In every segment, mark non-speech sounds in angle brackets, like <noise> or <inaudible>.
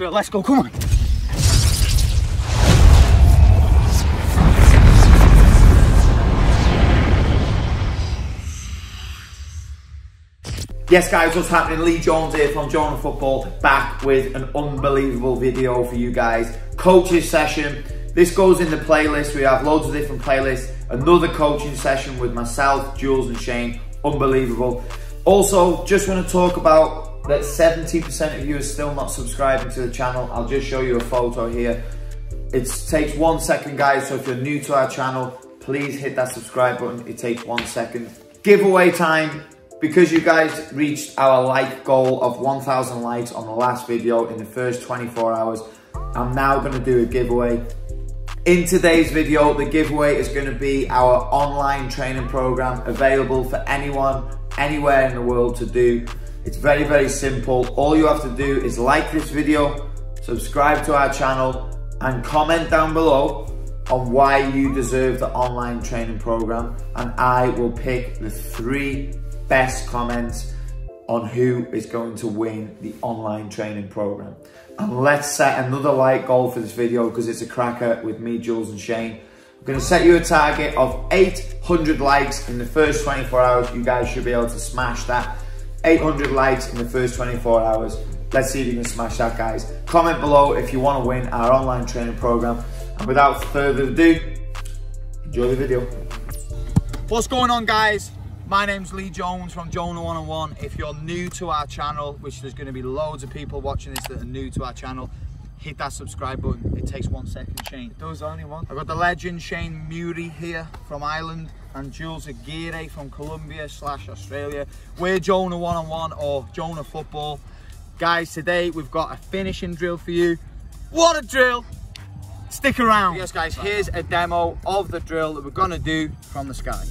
drill. Uh, let's go, come on. Yes guys, what's happening? Lee Jones here from Joner Football, back with an unbelievable video for you guys. Coaches session. This goes in the playlist. We have loads of different playlists. Another coaching session with myself, Jules and Shane. Unbelievable. Also, just want to talk about that 70% of you are still not subscribing to the channel. I'll just show you a photo here. It takes one second guys, so if you're new to our channel, please hit that subscribe button. It takes one second. Giveaway time because you guys reached our like goal of 1,000 likes on the last video in the first 24 hours, I'm now gonna do a giveaway. In today's video, the giveaway is gonna be our online training program available for anyone, anywhere in the world to do. It's very, very simple. All you have to do is like this video, subscribe to our channel, and comment down below on why you deserve the online training program and I will pick the three best comments on who is going to win the online training program. And let's set another like goal for this video because it's a cracker with me, Jules and Shane. I'm gonna set you a target of 800 likes in the first 24 hours. You guys should be able to smash that. 800 likes in the first 24 hours. Let's see if you can smash that, guys. Comment below if you wanna win our online training program. And without further ado, enjoy the video. What's going on, guys? My name's Lee Jones from Joner One on One. If you're new to our channel, which there's going to be loads of people watching this that are new to our channel, hit that subscribe button. It takes one second, Shane. Those only one. I've got the legend Shane Muri here from Ireland and Jules Aguirre from Colombia slash Australia. We're Joner One on One or Joner Football. Guys, today we've got a finishing drill for you. What a drill! Stick around. Yes, guys, here's a demo of the drill that we're gonna do from the sky.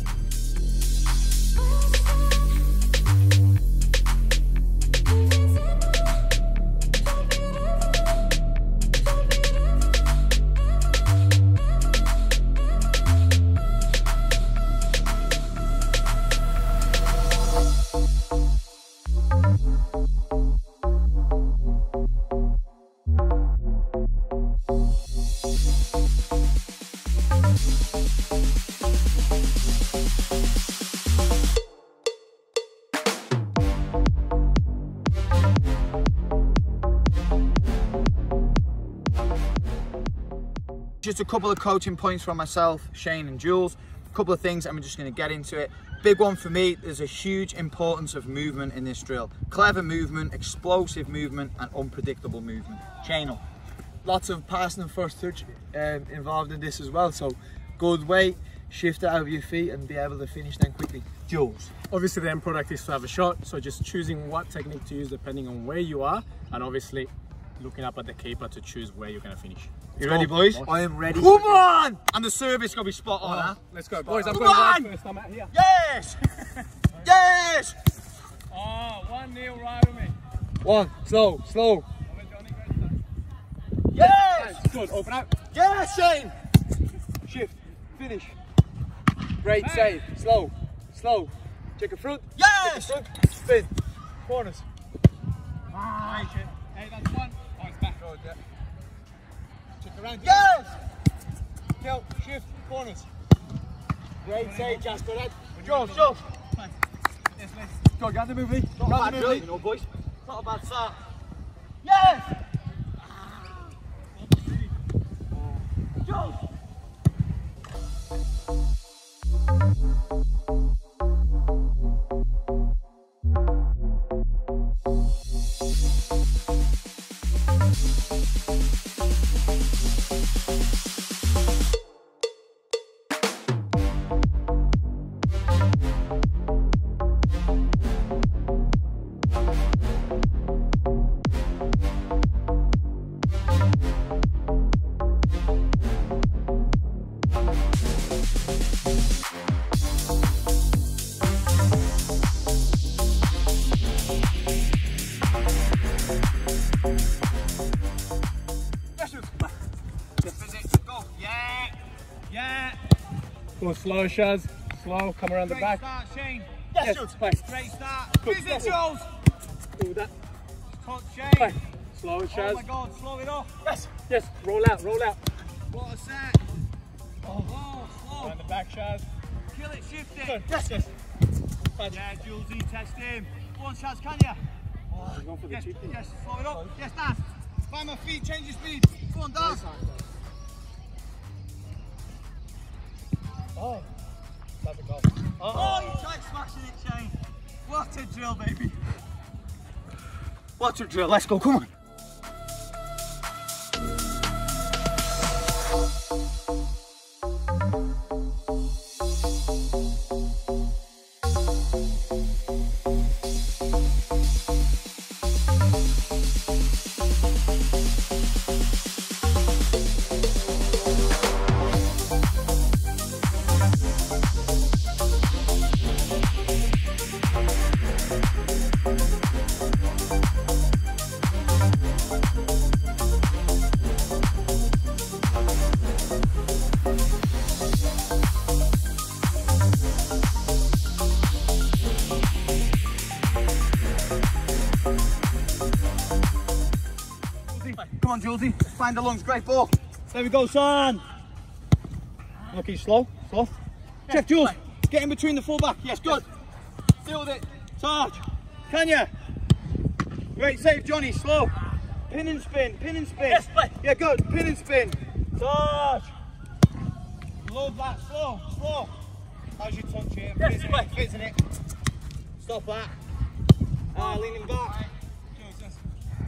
A couple of coaching points from myself, Shane and Jules. A couple of things, I'm just gonna get into it. Big one for me, there's a huge importance of movement in this drill. Clever movement, explosive movement, and unpredictable movement. Shane up. Lots of passing and first touch um, involved in this as well. So good weight, shift it out of your feet and be able to finish them quickly. Jules. Obviously the end product is to have a shot. So just choosing what technique to use depending on where you are and obviously looking up at the keeper to choose where you're going to finish. You ready, boys? I am ready. Come on! And the service got to be spot on, oh, huh? Let's go, boys. I'm Come going on! right first. I'm out here. Yes! <laughs> yes! Oh, one nil right with me. One, slow, slow. Yes! Good, open out. Yes, Shane! Shift, finish. Great save, slow, slow. Check a front. Yes! Front, spin, corners. Ah. Hey, that's one. It's back. Good, yeah. Check around. Yes! Kill, shift, corners. Great save, Jasper. Joe, Joe. Yes, let's. Go, get the. Not Get bad the you know, boys. Not a bad start. Yes! Ah. Joe! Slow, Shaz. Slow, come around the Great back. start, Shane. Yes, play. Great start. Good. Visit Jules. Do that. Touch Play. Shane. Slow it, Oh Shaz. my god, slow it up. yes, yes. Roll out, roll out. What a set. Oh, oh slow. On the back, Shaz. Kill it, shift it. Good. Yes, yes. Punch. Yeah, Julesy, test him. Go on, Chaz, can you? Oh, he's going for the Yes, yes, slow it up. Yes, Dan. Find my feet, change your speed. Go on, Dan. Oh, that's a goal. Oh, you tried smashing it, Shane. What a drill, baby. What a drill. Let's go, come on. Come on, Julesy. Find the lungs. Great ball. There we go, son. Looking slow, slow. Check, Jules. Get in between the full fullback. Yes, good. Deal with it. Sarge. Can you? Great save, Johnny. Slow. Pin and spin. Pin and spin. Yes, play. Yeah, good. Pin and spin. Sarge. Load that. Slow. Slow. How's your touch here? Yes, play. it. Fizzing it. Stop that. Ah, leaning back. Yes,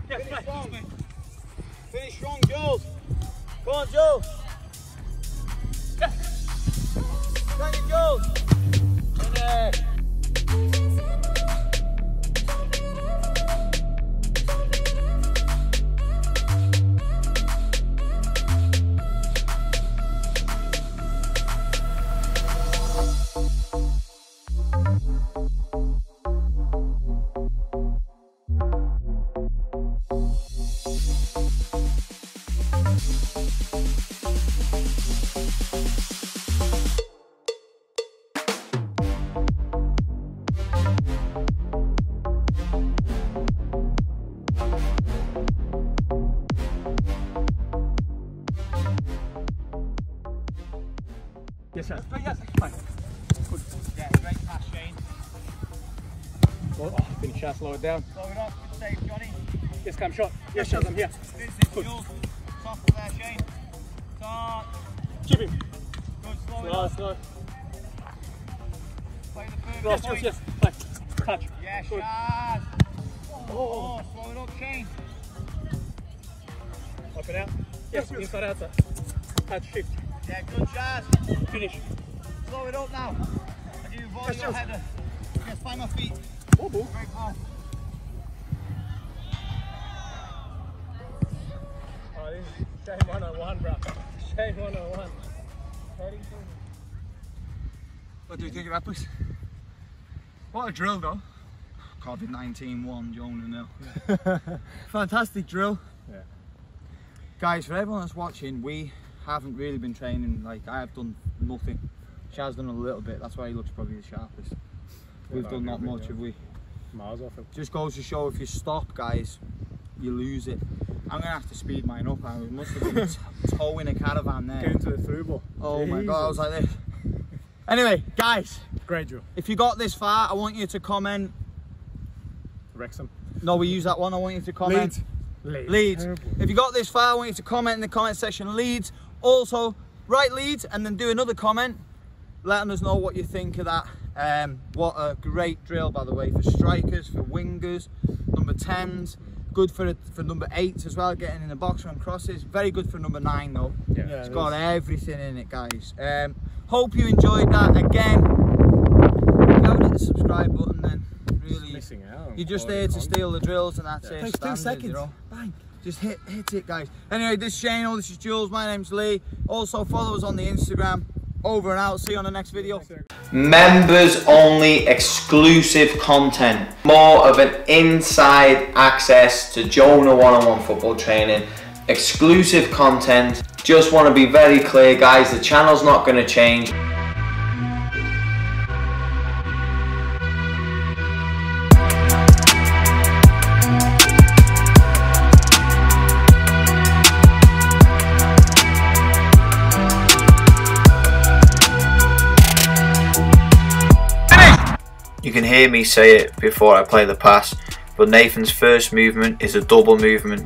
Finish play. strong. Finish strong, Jules. Come on, Jules. Thank you, Jules. Finish. Yes, sir. But yes, Fine. good. Yeah, great pass, Shane. Go- Oh, finish, Shaz. Slow it down. Slow it up. Good save, Johnny. Yes, come shot. Yes, Shaz. I'm here. Finish it, Jules. Top of there, Shane. Top. Chip him. Good, slow it Slow, up. slow. Play the third Yes, point. yes, yes. Play. Touch. Yes, Good. Shaz. Oh. oh, slow it up, Shane. Up and out. Yes, inside, outside. Touch, shift. Yeah, good, Shaz. Finish. Slow it up now. I do volley Yes, your Jules. header. Yes, find my feet. Oh, ball. Great ball. Oh, this is shame 101, bro. Shame 101. Heading What do you think of that, please? What a drill, though. COVID 19 1, Joner nil. <laughs> Fantastic drill. Yeah. Guys, for everyone that's watching, we haven't really been training. Like, I have done nothing. Shaz done a little bit. That's why he looks probably the sharpest. We've done not much, have we? Miles off it. Just goes to show if you stop, guys, you lose it. I'm gonna have to speed mine up. I must have been <laughs> towing a caravan there. into the through ball. Oh my god, I was like this. Anyway, guys, Great drill. if you got this far, I want you to comment. Wrexham. No, we use that one. I want you to comment. Leeds. Leeds. Terrible. If you got this far, I want you to comment in the comment section Leeds. Also, write Leeds and then do another comment letting us know what you think of that. Um, what a great drill, by the way, for strikers, for wingers, number 10s. Good for for number 8s as well, getting in the box on crosses. Very good for number 9 though. Yeah. It's got everything in it, guys. Um, hope you enjoyed that. Again, if you haven't hit the subscribe button then really missing out you're just there to content. steal the drills and that's Yeah. it. Takes two seconds. You know? Bang. Just hit hit it, guys. Anyway, this is Shane. Oh, this is Jules. My name's Lee. Also, follow us on the Instagram. Over and out. See you on the next video. Members only exclusive content. More of an inside access to Joner one on one football training. Exclusive content. Just want to be very clear, guys. The channel's not going to change. You can hear me say it before I play the pass, but Nathan's first movement is a double movement.